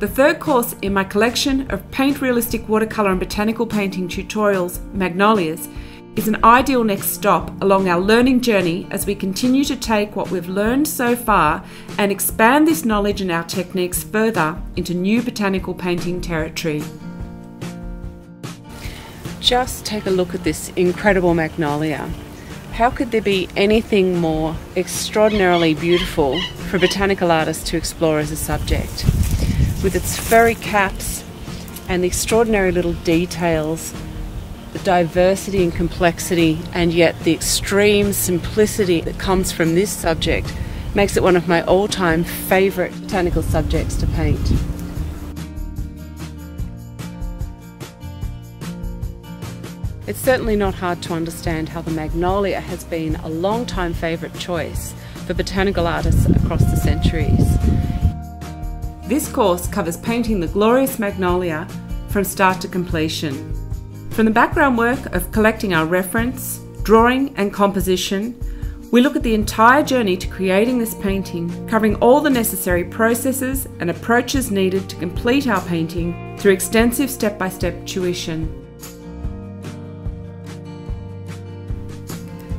The third course in my collection of paint realistic watercolour and botanical painting tutorials, Magnolias, is an ideal next stop along our learning journey as we continue to take what we've learned so far and expand this knowledge and our techniques further into new botanical painting territory. Just take a look at this incredible magnolia. How could there be anything more extraordinarily beautiful for botanical artists to explore as a subject? With its furry caps and the extraordinary little details, the diversity and complexity, and yet the extreme simplicity that comes from this subject makes it one of my all time favourite botanical subjects to paint. It's certainly not hard to understand how the magnolia has been a long time favourite choice for botanical artists across the centuries. This course covers painting the glorious magnolia from start to completion. From the background work of collecting our reference, drawing and composition, we look at the entire journey to creating this painting, covering all the necessary processes and approaches needed to complete our painting through extensive step-by-step -step tuition.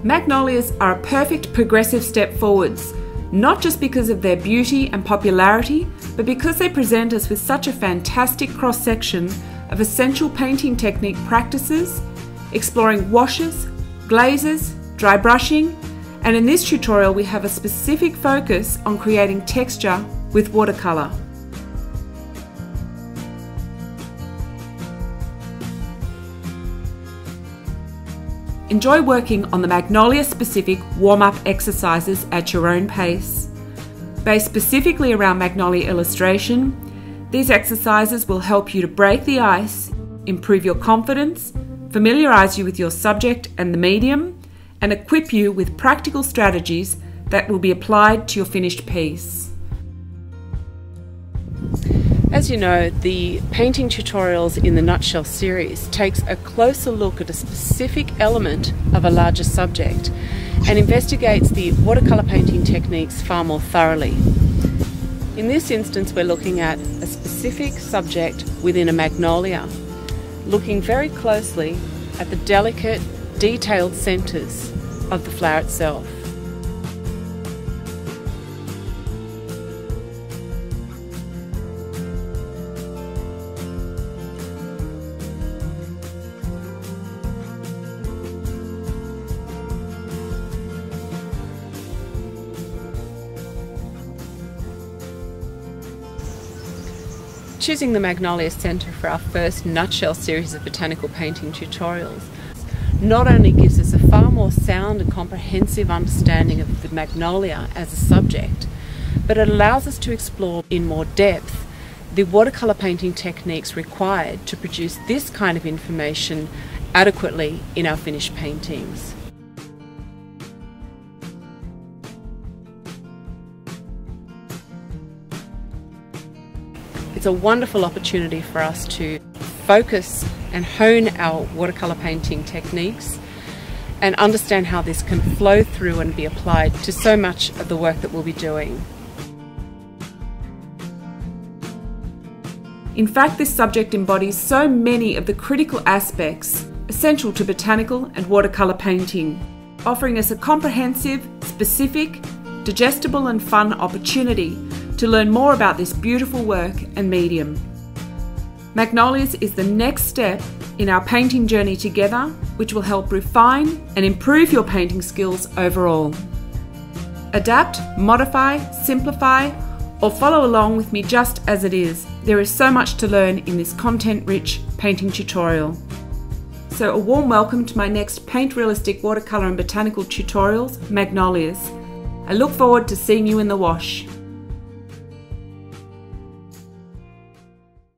Magnolias are a perfect progressive step forwards not just because of their beauty and popularity, but because they present us with such a fantastic cross section of essential painting technique practices, exploring washes, glazes, dry brushing, and in this tutorial we have a specific focus on creating texture with watercolour. Enjoy working on the Magnolia specific warm up exercises at your own pace. Based specifically around Magnolia illustration, these exercises will help you to break the ice, improve your confidence, familiarise you with your subject and the medium, and equip you with practical strategies that will be applied to your finished piece. As you know, the painting tutorials in the Nutshell series takes a closer look at a specific element of a larger subject and investigates the watercolour painting techniques far more thoroughly. In this instance, we're looking at a specific subject within a magnolia, looking very closely at the delicate, detailed centres of the flower itself. Choosing the Magnolia Centre for our first nutshell series of botanical painting tutorials not only gives us a far more sound and comprehensive understanding of the magnolia as a subject, but it allows us to explore in more depth the watercolour painting techniques required to produce this kind of information adequately in our finished paintings. It's a wonderful opportunity for us to focus and hone our watercolour painting techniques and understand how this can flow through and be applied to so much of the work that we'll be doing. In fact, this subject embodies so many of the critical aspects essential to botanical and watercolour painting, offering us a comprehensive, specific, digestible and fun opportunity to learn more about this beautiful work and medium. Magnolias is the next step in our painting journey together, which will help refine and improve your painting skills overall. Adapt, modify, simplify, or follow along with me just as it is. There is so much to learn in this content rich painting tutorial. So, a warm welcome to my next Paint Realistic Watercolour and Botanical Tutorials, Magnolias. I look forward to seeing you in the wash.